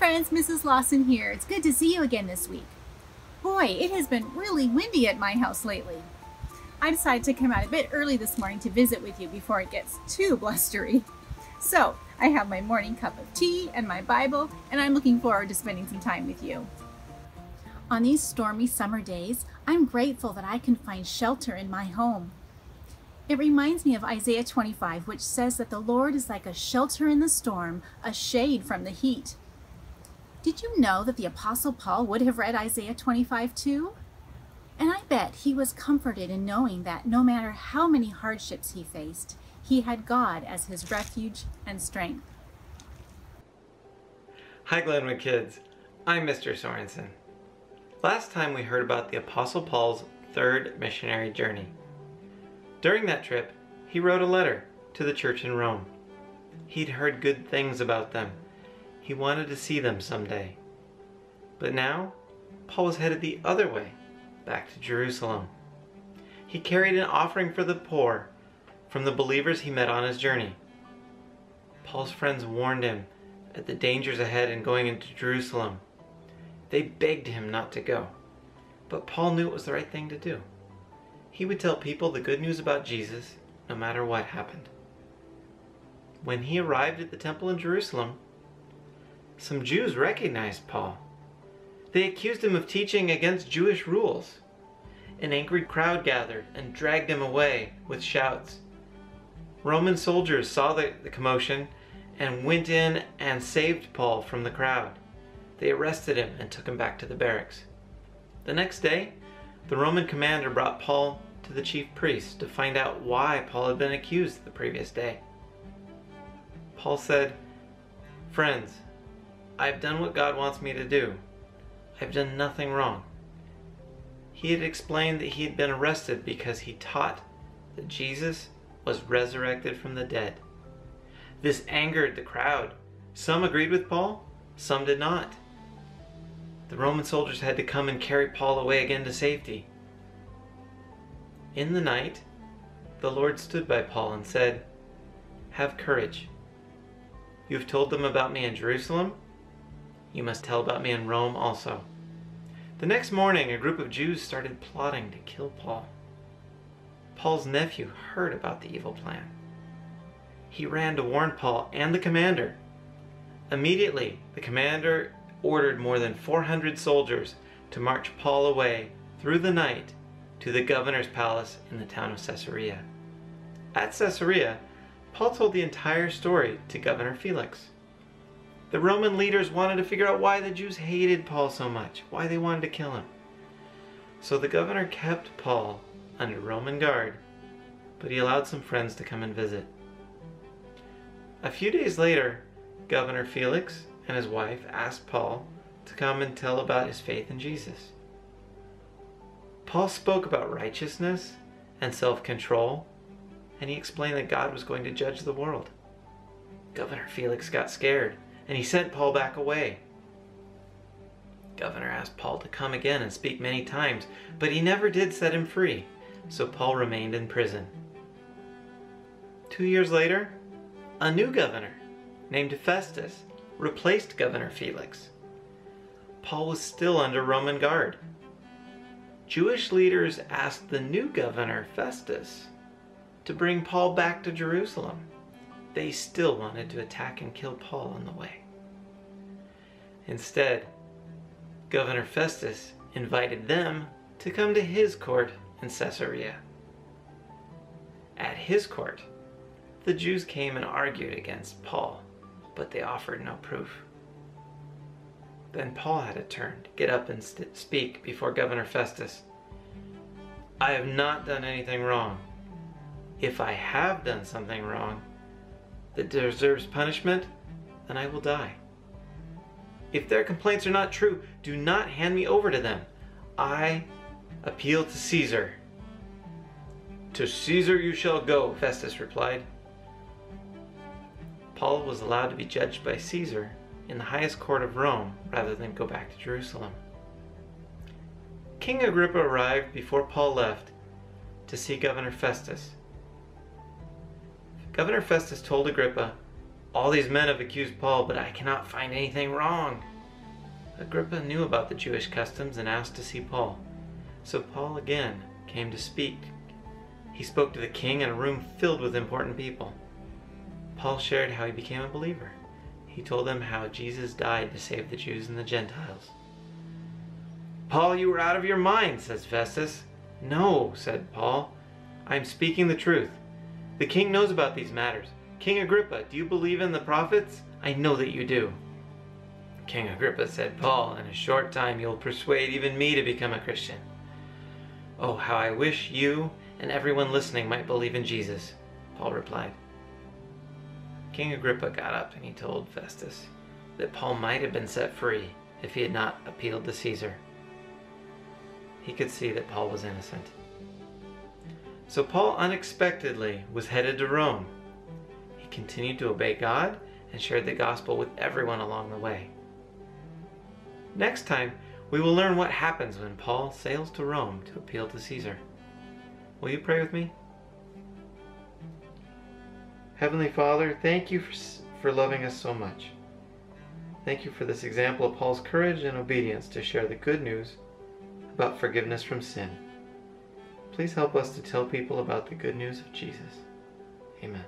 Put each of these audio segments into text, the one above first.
friends, Mrs. Lawson here. It's good to see you again this week. Boy, it has been really windy at my house lately. I decided to come out a bit early this morning to visit with you before it gets too blustery. So, I have my morning cup of tea and my Bible, and I'm looking forward to spending some time with you. On these stormy summer days, I'm grateful that I can find shelter in my home. It reminds me of Isaiah 25, which says that the Lord is like a shelter in the storm, a shade from the heat. Did you know that the Apostle Paul would have read Isaiah 25 too? And I bet he was comforted in knowing that no matter how many hardships he faced, he had God as his refuge and strength. Hi Glenwood kids, I'm Mr. Sorensen. Last time we heard about the Apostle Paul's third missionary journey. During that trip, he wrote a letter to the church in Rome. He'd heard good things about them he wanted to see them someday. But now, Paul was headed the other way, back to Jerusalem. He carried an offering for the poor from the believers he met on his journey. Paul's friends warned him at the dangers ahead in going into Jerusalem. They begged him not to go, but Paul knew it was the right thing to do. He would tell people the good news about Jesus no matter what happened. When he arrived at the temple in Jerusalem, some Jews recognized Paul. They accused him of teaching against Jewish rules. An angry crowd gathered and dragged him away with shouts. Roman soldiers saw the, the, commotion and went in and saved Paul from the crowd. They arrested him and took him back to the barracks. The next day, the Roman commander brought Paul to the chief priest to find out why Paul had been accused the previous day. Paul said, Friends, I've done what God wants me to do. I've done nothing wrong. He had explained that he had been arrested because he taught that Jesus was resurrected from the dead. This angered the crowd. Some agreed with Paul, some did not. The Roman soldiers had to come and carry Paul away again to safety. In the night, the Lord stood by Paul and said, Have courage. You have told them about me in Jerusalem you must tell about me in Rome also. The next morning, a group of Jews started plotting to kill Paul. Paul's nephew heard about the evil plan. He ran to warn Paul and the commander. Immediately, the commander ordered more than 400 soldiers to march Paul away through the night to the governor's palace in the town of Caesarea. At Caesarea, Paul told the entire story to Governor Felix. The Roman leaders wanted to figure out why the Jews hated Paul so much, why they wanted to kill him. So the governor kept Paul under Roman guard, but he allowed some friends to come and visit. A few days later, Governor Felix and his wife asked Paul to come and tell about his faith in Jesus. Paul spoke about righteousness and self-control, and he explained that God was going to judge the world. Governor Felix got scared and he sent Paul back away. Governor asked Paul to come again and speak many times, but he never did set him free, so Paul remained in prison. Two years later, a new governor, named Festus, replaced Governor Felix. Paul was still under Roman guard. Jewish leaders asked the new governor, Festus, to bring Paul back to Jerusalem they still wanted to attack and kill Paul on the way. Instead, Governor Festus invited them to come to his court in Caesarea. At his court, the Jews came and argued against Paul, but they offered no proof. Then Paul had a turn to get up and speak before Governor Festus. I have not done anything wrong. If I have done something wrong, that deserves punishment, then I will die. If their complaints are not true, do not hand me over to them. I appeal to Caesar. To Caesar you shall go, Festus replied. Paul was allowed to be judged by Caesar in the highest court of Rome rather than go back to Jerusalem. King Agrippa arrived before Paul left to see Governor Festus Governor Festus told Agrippa, All these men have accused Paul, but I cannot find anything wrong. Agrippa knew about the Jewish customs and asked to see Paul. So Paul again came to speak. He spoke to the king in a room filled with important people. Paul shared how he became a believer. He told them how Jesus died to save the Jews and the Gentiles. Paul, you are out of your mind, says Festus. No, said Paul. I am speaking the truth. The king knows about these matters. King Agrippa, do you believe in the prophets? I know that you do. King Agrippa said, Paul, in a short time you'll persuade even me to become a Christian. Oh, how I wish you and everyone listening might believe in Jesus, Paul replied. King Agrippa got up and he told Festus that Paul might have been set free if he had not appealed to Caesar. He could see that Paul was innocent. So Paul unexpectedly was headed to Rome. Continued to obey God and shared the gospel with everyone along the way. Next time, we will learn what happens when Paul sails to Rome to appeal to Caesar. Will you pray with me? Heavenly Father, thank you for, for loving us so much. Thank you for this example of Paul's courage and obedience to share the good news about forgiveness from sin. Please help us to tell people about the good news of Jesus. Amen.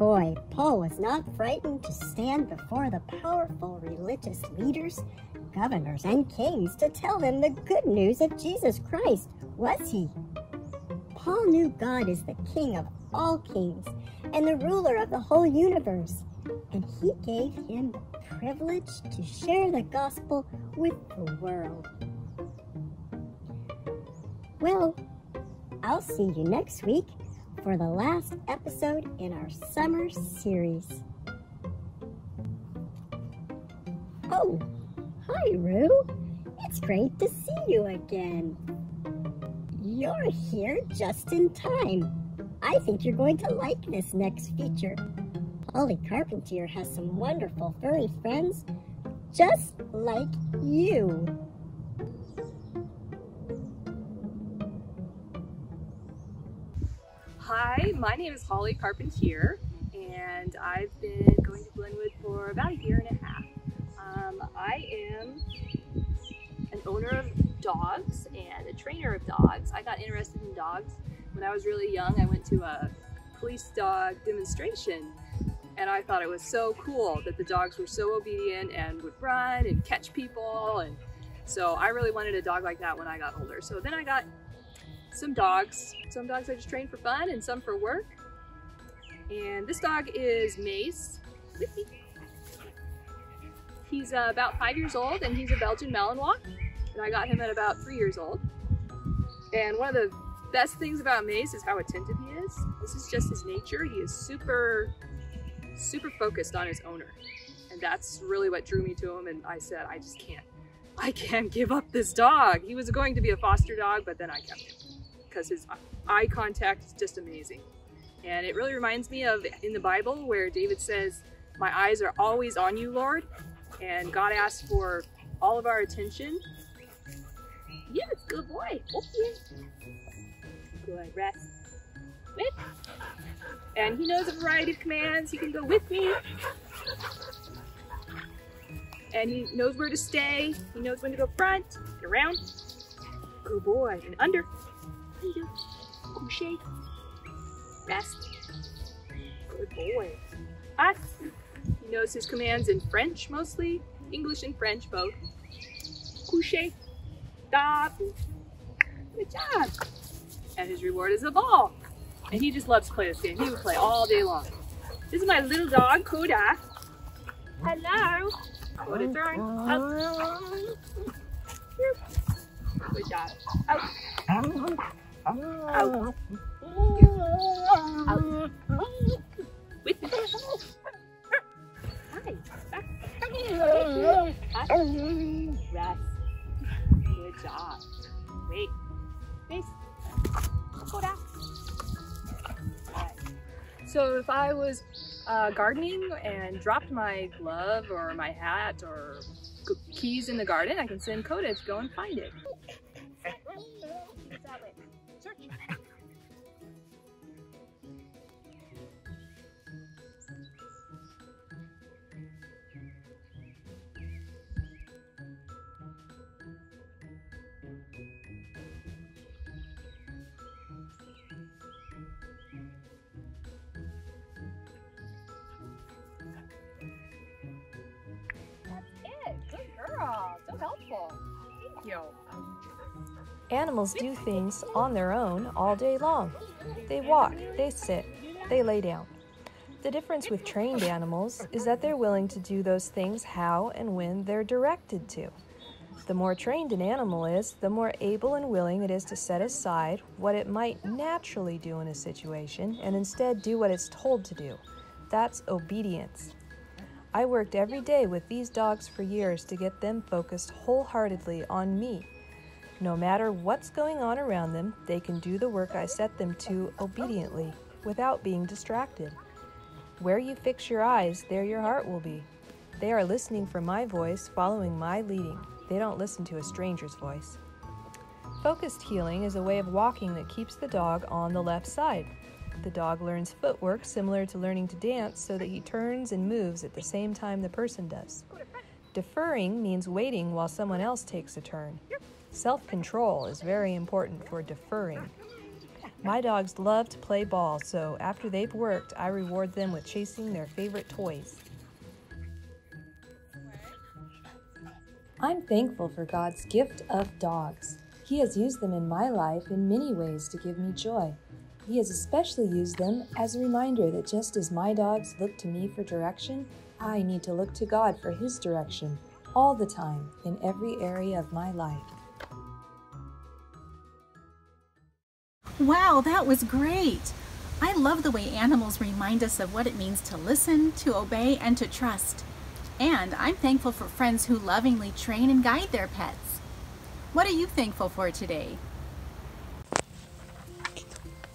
Boy, Paul was not frightened to stand before the powerful religious leaders, governors, and kings to tell them the good news of Jesus Christ, was he? Paul knew God is the King of all kings and the ruler of the whole universe, and he gave him the privilege to share the gospel with the world. Well, I'll see you next week for the last episode in our summer series. Oh, hi, Rue. It's great to see you again. You're here just in time. I think you're going to like this next feature. Polly Carpentier has some wonderful furry friends just like you. Hi, my name is Holly Carpentier, and I've been going to Glenwood for about a year and a half. Um, I am an owner of dogs and a trainer of dogs. I got interested in dogs when I was really young. I went to a police dog demonstration and I thought it was so cool that the dogs were so obedient and would run and catch people and so I really wanted a dog like that when I got older. So then I got some dogs. Some dogs I just train for fun and some for work. And this dog is Mace. He's uh, about five years old and he's a Belgian Malinois. And I got him at about three years old. And one of the best things about Mace is how attentive he is. This is just his nature. He is super, super focused on his owner. And that's really what drew me to him. And I said, I just can't, I can't give up this dog. He was going to be a foster dog, but then I kept him because his eye contact is just amazing. And it really reminds me of in the Bible where David says, my eyes are always on you, Lord. And God asks for all of our attention Yes, good boy. Good. Rest. With. And he knows a variety of commands. He can go with me. And he knows where to stay. He knows when to go front, get around. Good boy. And under. Under. Couche. Rest. Good boy. Up. He knows his commands in French mostly. English and French both. Couche. Stop. Good job. And his reward is a ball. And he just loves to play this game. He would play all day long. This is my little dog, Coda. Hello. Coda turn. Up. Good job. Out. So if I was uh, gardening and dropped my glove or my hat or keys in the garden, I can send Coda to go and find it. That's it. Good girl. So helpful. Thank you. Animals do things on their own all day long. They walk, they sit, they lay down. The difference with trained animals is that they're willing to do those things how and when they're directed to. The more trained an animal is, the more able and willing it is to set aside what it might naturally do in a situation and instead do what it's told to do. That's obedience. I worked every day with these dogs for years to get them focused wholeheartedly on me. No matter what's going on around them, they can do the work I set them to obediently without being distracted. Where you fix your eyes, there your heart will be. They are listening for my voice, following my leading. They don't listen to a stranger's voice. Focused heeling is a way of walking that keeps the dog on the left side. The dog learns footwork similar to learning to dance so that he turns and moves at the same time the person does. Deferring means waiting while someone else takes a turn. Self control is very important for deferring. My dogs love to play ball, so after they've worked, I reward them with chasing their favorite toys. I'm thankful for God's gift of dogs. He has used them in my life in many ways to give me joy. He has especially used them as a reminder that just as my dogs look to me for direction, I need to look to God for His direction all the time in every area of my life. Wow, that was great! I love the way animals remind us of what it means to listen, to obey, and to trust. And I'm thankful for friends who lovingly train and guide their pets. What are you thankful for today?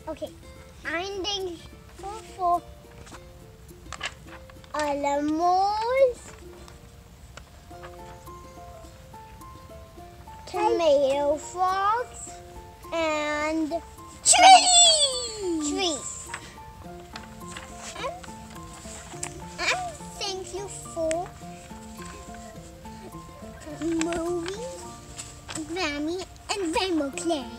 Okay, I'm thankful for animals, tomato frogs, and trees. Trees. I'm, I'm thankful for movies, Grammy, and Rainbow Clan.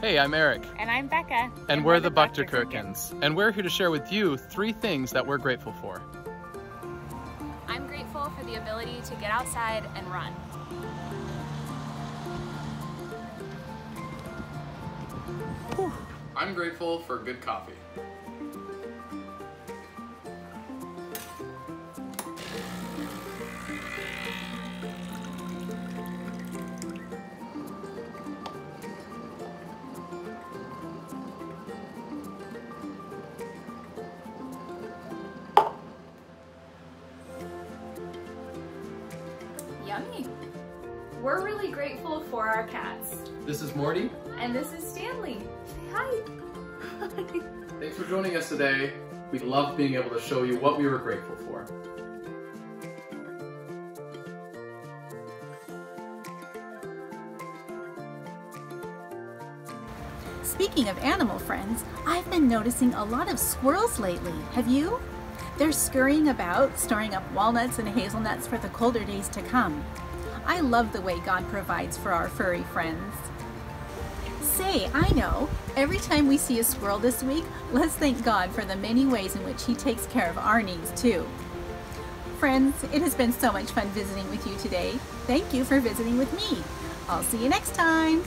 Hey, I'm Eric, And I'm Becca. and, we're, the Buckter Kirkins, and we're here to share with you three things that we're grateful for. I'm grateful for the ability to get outside and run. I'm grateful for good coffee. Yummy. We're really grateful for our cats. This is Morty. And this is Stanley. Say hi. Thanks for joining us today. We love being able to show you what we were grateful for. Speaking of animal friends, I've been noticing a lot of squirrels lately. Have you? They're scurrying about, storing up walnuts and hazelnuts for the colder days to come. I love the way God provides for our furry friends. Say, I know, every time we see a squirrel this week, let's thank God for the many ways in which He takes care of our needs too. Friends, it has been so much fun visiting with you today. Thank you for visiting with me. I'll see you next time.